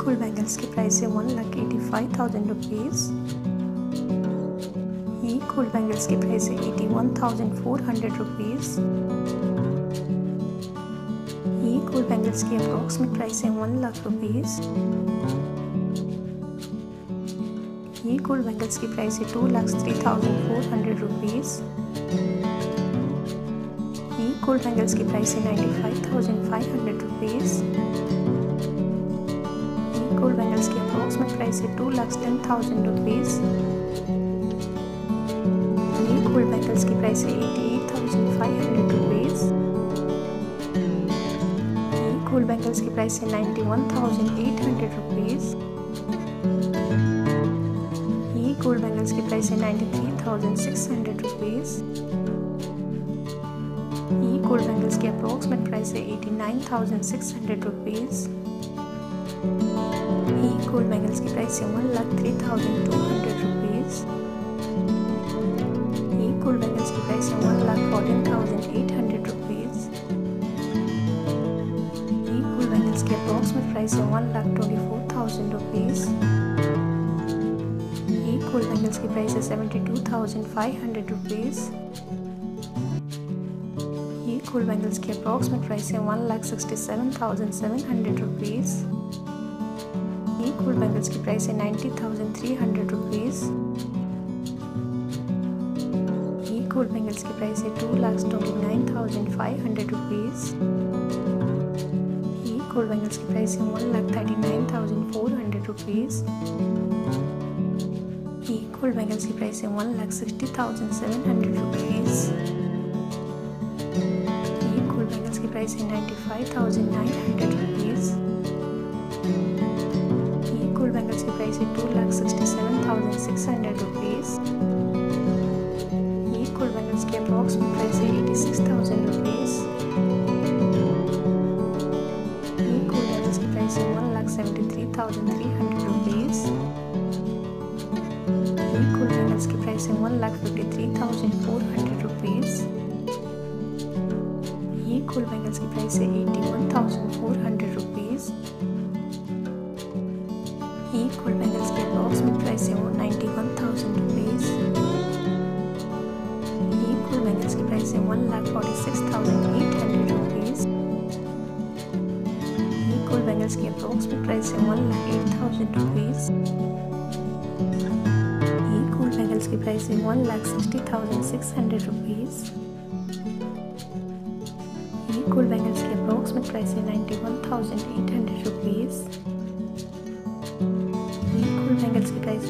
bangles की price है one lakh eighty five thousand rupees ये गोल्ड बैंगल्स की प्राइस है eighty one thousand four hundred rupees ये गोल्ड बैंगल्स की अप्रॉक्सीमेट प्राइस है वन लाख रुपीज़ ये गोल्ड बैंगल्स की प्राइस है two lakh three thousand four hundred rupees ये गोल्ड बैंगल्स की प्राइस है ninety five thousand five hundred rupees gold bangles की अप्रॉक्सीमेट प्राइस है two lakh ten thousand rupees ये गोल्ड बैंगल्स की प्राइस है eighty eight thousand five hundred rupees ये gold bangles की प्राइस है ninety one thousand eight hundred rupees gold bangles की price है ninety three thousand six hundred rupees ये gold bangles की अप्रॉक्सीमेट प्राइस है eighty nine thousand six hundred rupees ये gold bangles की प्राइस है one lakh three thousand two hundred rupees ये gold bangles की प्राइस है one lakh fourteen thousand eight hundred rupees ये गोल्ड बैंगल्स की अप्रॉक्सीमेट प्राइस है one lakh twenty four thousand rupees ये गोल्ड बैंगल्स की प्राइस है seventy two thousand five hundred rupees ये गोल्ड बैंगल्स की अप्रॉक्सीमेट प्राइस है one lakh sixty seven thousand seven hundred rupees gold bangles की price है ninety thousand three hundred rupees ये gold bangles की price है two lakh twenty nine thousand five hundred rupees ये gold bangles की price है one lakh thirty nine thousand four hundred rupees ये gold bangles की प्राइस है one lakh sixty thousand seven hundred rupees ये gold bangles की price है ninety five thousand nine hundred है two lakh sixty seven thousand six hundred rupees ये gold bangles की approximate price है एटी सिक्स थाउज़ेंड रुपीज़ ये gold bangles की price है one lakh seventy three thousand three hundred rupees ये gold bangles की price है one lakh fifty three thousand four hundred rupees ये गोल्ड बैंगल्स की प्राइस है एटी गोल्ड बैंगल्स की अप्रॉक्सीमेट प्राइस है वो ninety one thousand rupees gold bangles की प्राइस है one lakh forty six thousand eight hundred rupees gold bangles की approximate price है one lakh eight thousand rupees gold bangles की price है one lakh sixty thousand six hundred rupees ये gold bangles की approximate price है ninety one thousand eight hundred rupees ये gold bangles की price